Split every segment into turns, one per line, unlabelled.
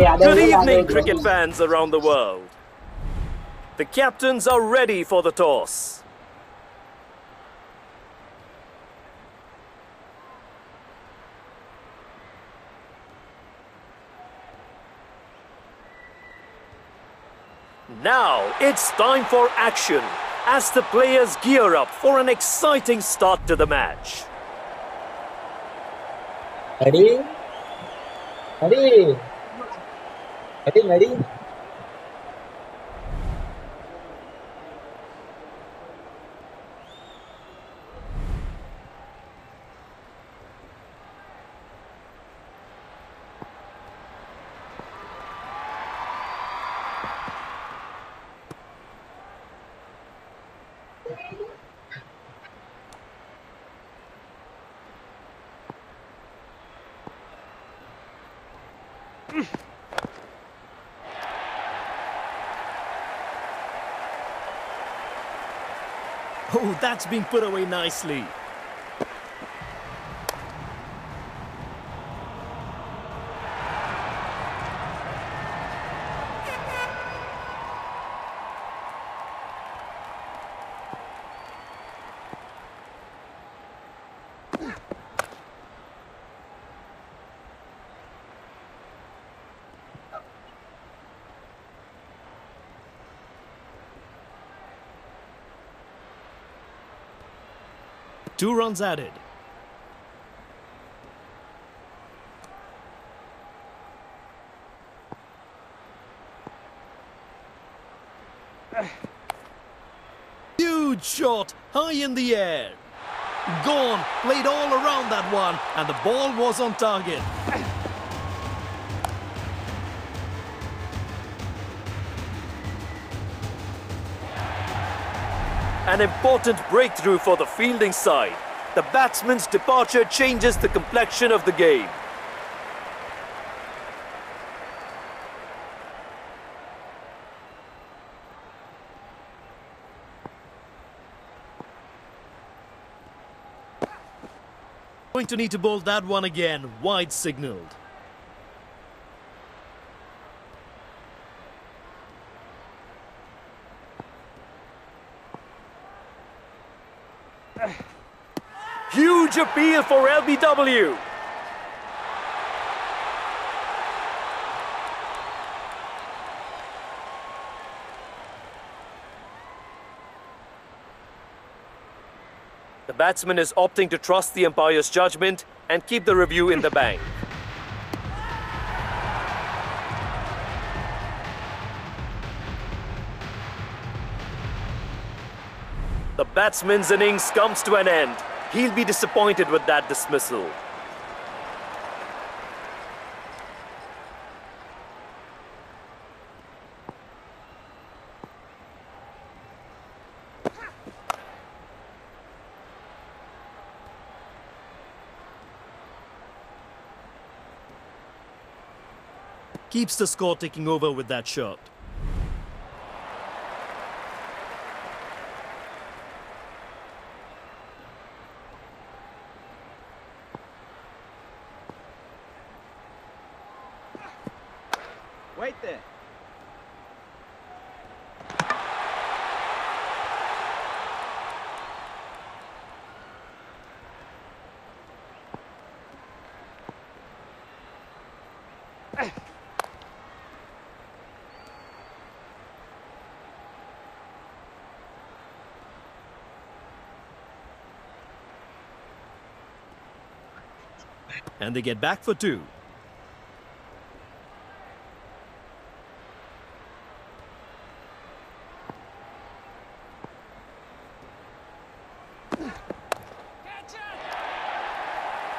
Good evening, cricket fans around the world. The captains are ready for the toss. Now it's time for action as the players gear up for an exciting start to the match.
Ready? Ready? Ready, ready?
Oh, that's been put away nicely. Two runs added. Huge shot, high in the air. Gone, played all around that one, and the ball was on target. An important breakthrough for the fielding side. The batsman's departure changes the complexion of the game. Going to need to bowl that one again, wide signalled. Huge appeal for LBW. The batsman is opting to trust the umpire's judgment and keep the review in the bank. The batsman's innings comes to an end. He'll be disappointed with that dismissal. Keeps the score taking over with that shot.
Wait there.
And they get back for two.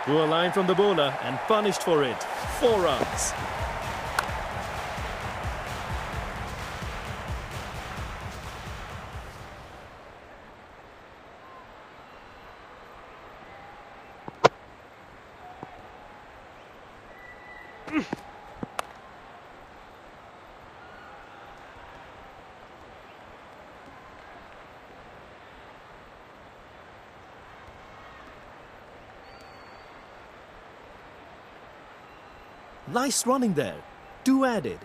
Poor line from the bowler and punished for it. Four runs. Nice running there. Two added.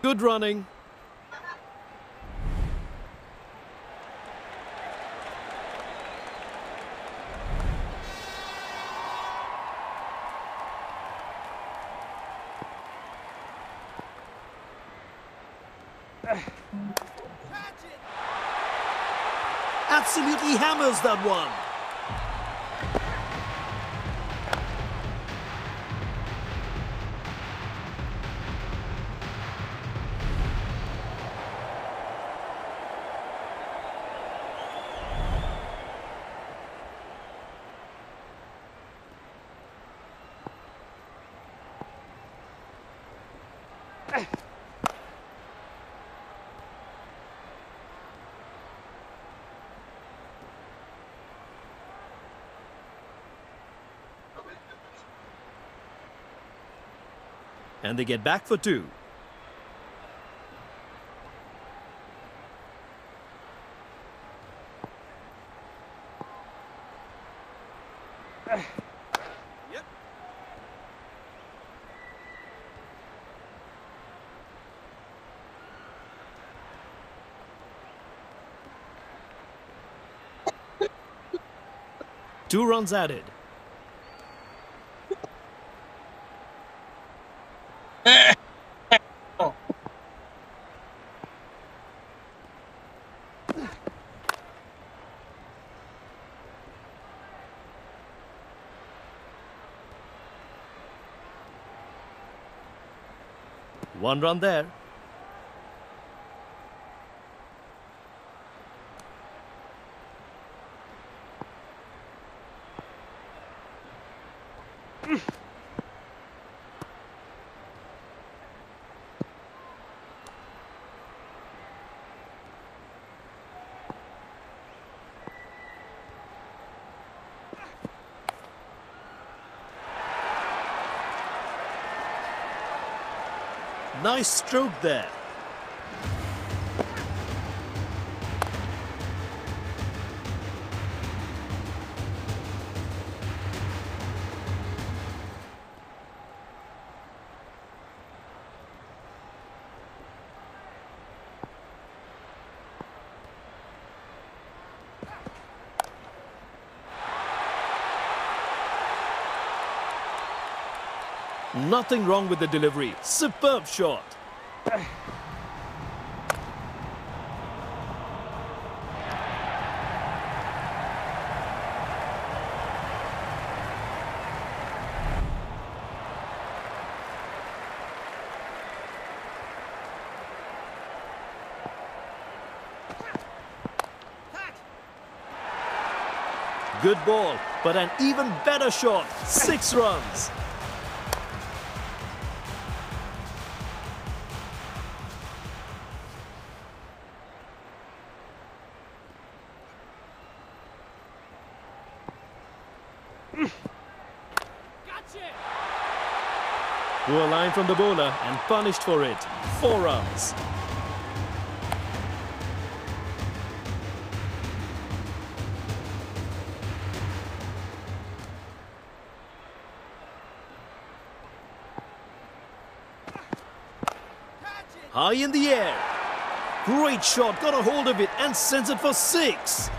Good running. Absolutely hammers that one. And they get back for two. Two runs added. One run there. Nice stroke there. Nothing wrong with the delivery. Superb shot. Good ball, but an even better shot. Six runs. From the bowler and punished for it. Four runs. High in the air. Great shot, got a hold of it and sends it for six.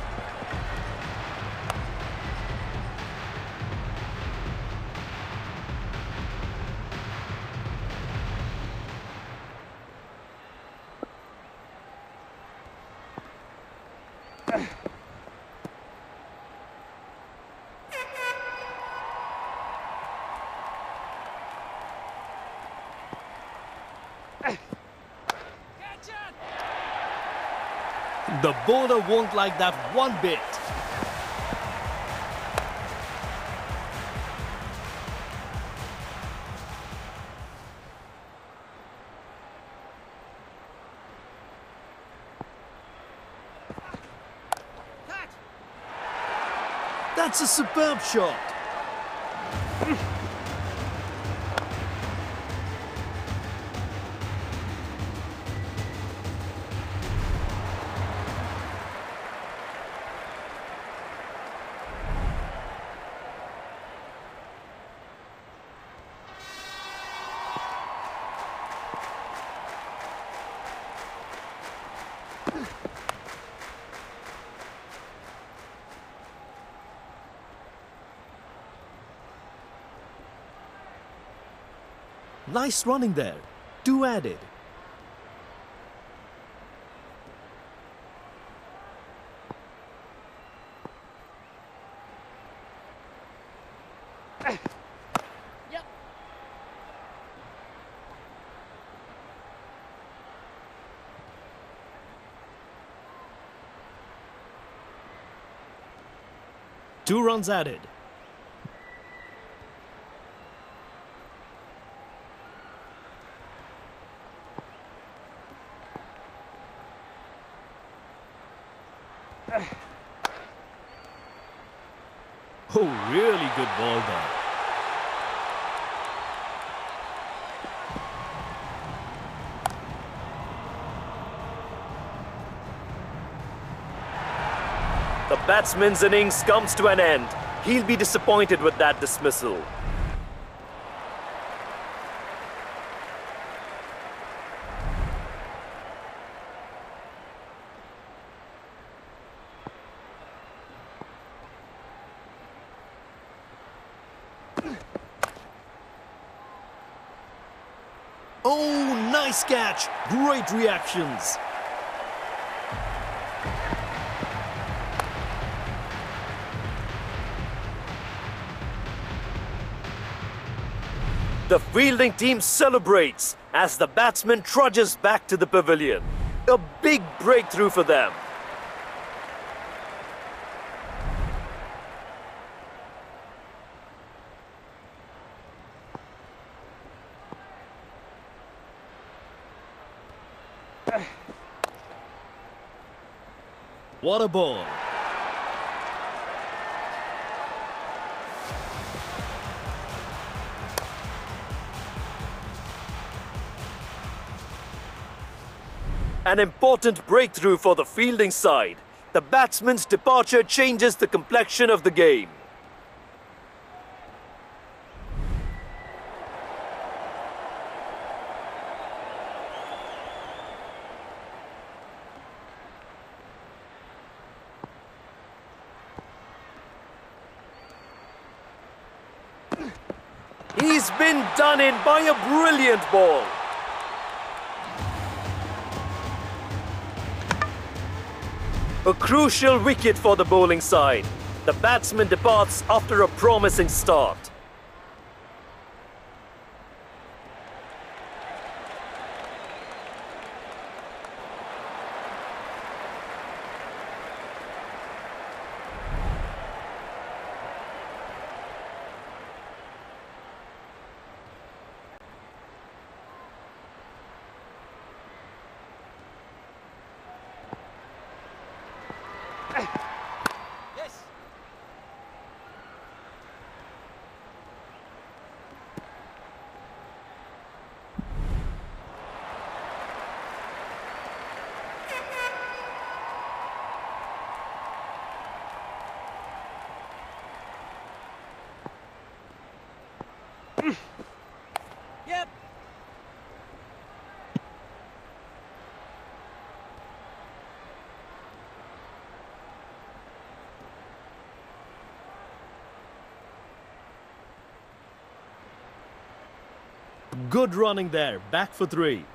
Bowler won't like that one bit. That's a superb shot. Nice running there. Two added. Two runs added. Oh, really good ball there. The batsman's innings comes to an end. He'll be disappointed with that dismissal. Oh, Great reactions. The fielding team celebrates as the batsman trudges back to the pavilion. A big breakthrough for them. What a ball. An important breakthrough for the fielding side. The batsman's departure changes the complexion of the game. He's been done in by a brilliant ball. A crucial wicket for the bowling side. The batsman departs after a promising start. Good running there. Back for three.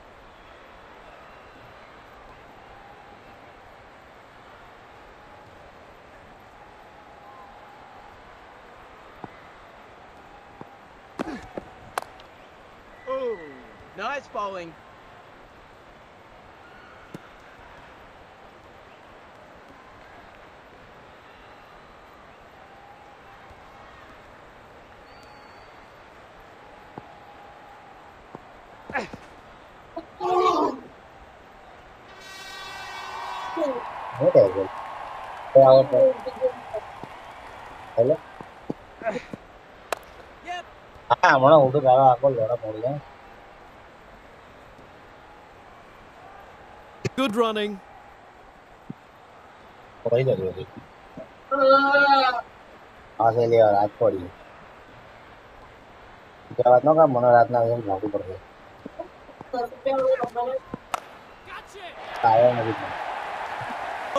Well, Hello?
Yep.
હા હમણાં હું તો તારા આગળ લડા પડી ગયા
Good running.
પડી જતી હતી હા છે લેવા રાત પડી ત્યાં વાત ન કર મને રાતના એમ ભાગવું પડશે આવ્યો નથી પણ.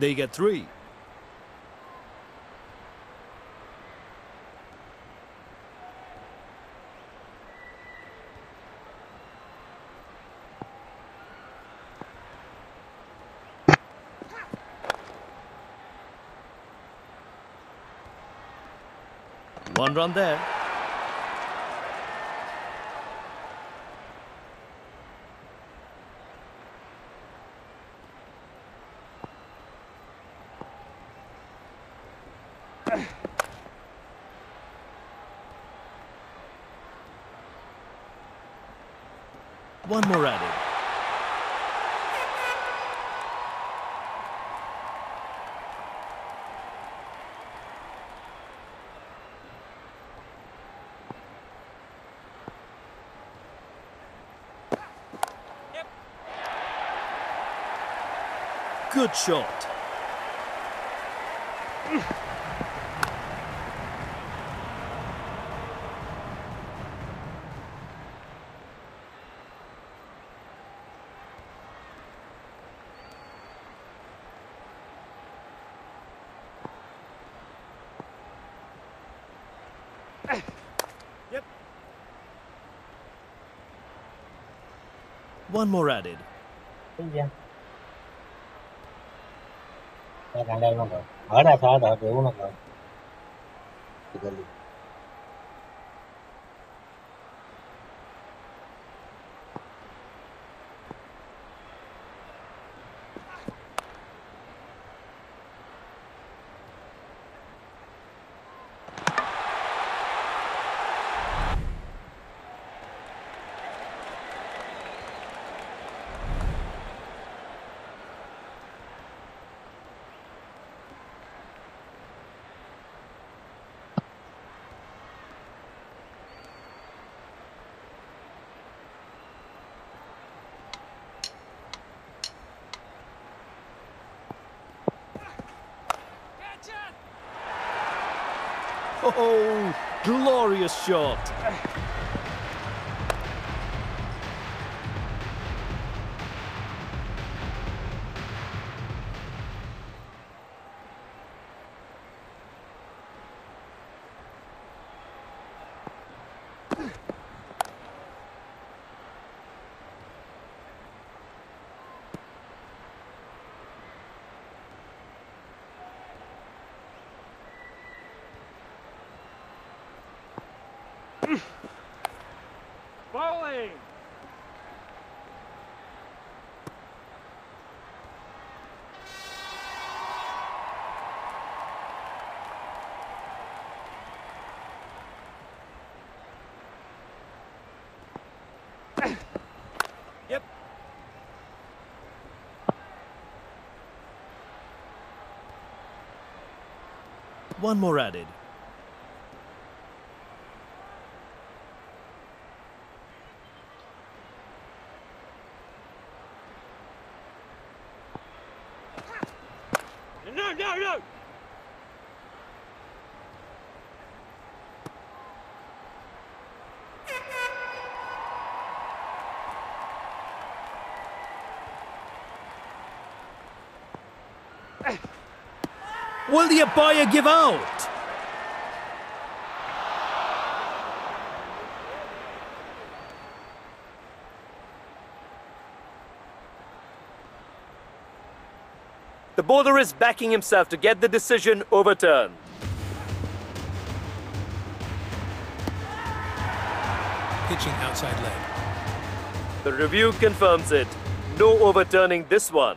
They get three. One run there. One more added. Good shot.
Yep.
One more added.
થઈ கண்டாயமா ஆடா சாடா எவ்வளோ
Oh, glorious shot.
Bowling. Yep.
One more added.
No, no, no.
Will the umpire give out?
The bowler is backing himself to get the decision overturned.
Pitching outside leg.
The review confirms it. No overturning this one.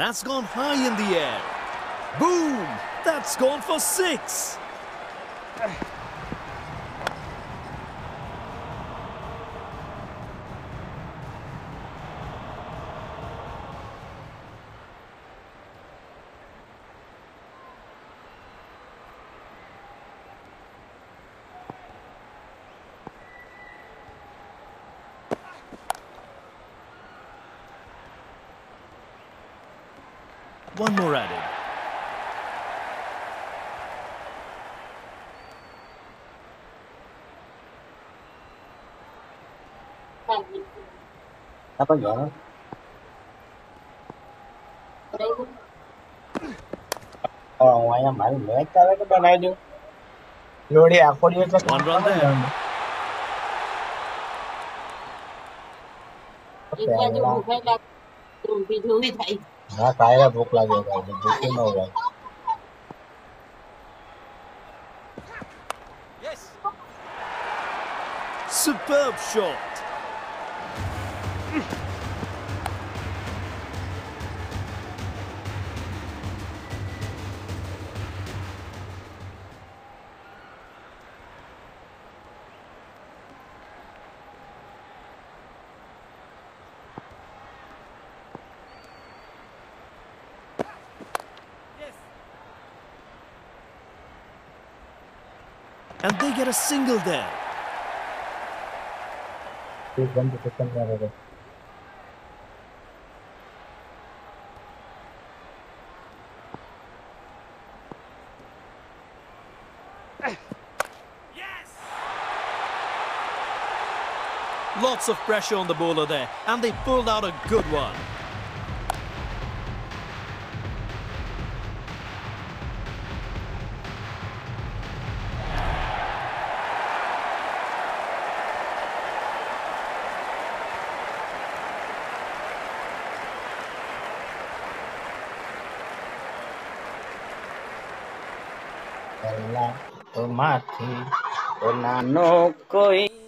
That's gone high in the air. Boom! That's gone for six. One more added.
Apa ya? Orang lain yang malu, mereka lagi pernah itu. Lori aku dia tak.
One run there.
Kita jumpa lagi. Jumpa dulu, baik. हाँ खाएगा भूख लगेगा भूख ही ना होगा
Superb shot. And they get a single there. Lots of pressure on the bowler there, and they pulled out a good one.
પહેલા તો માથી તો નાનો કોઈ